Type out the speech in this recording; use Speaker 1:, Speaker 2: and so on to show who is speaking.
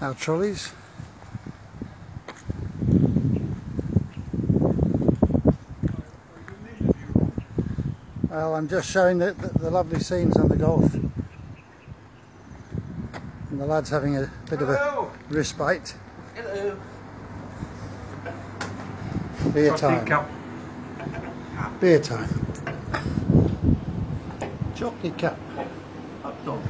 Speaker 1: our trolleys. Well, I'm just showing the, the, the lovely scenes on the golf, And the lad's having a bit of a respite.
Speaker 2: Hello.
Speaker 1: Beer time. Beer time. Chocolate cup.
Speaker 2: Hot dog.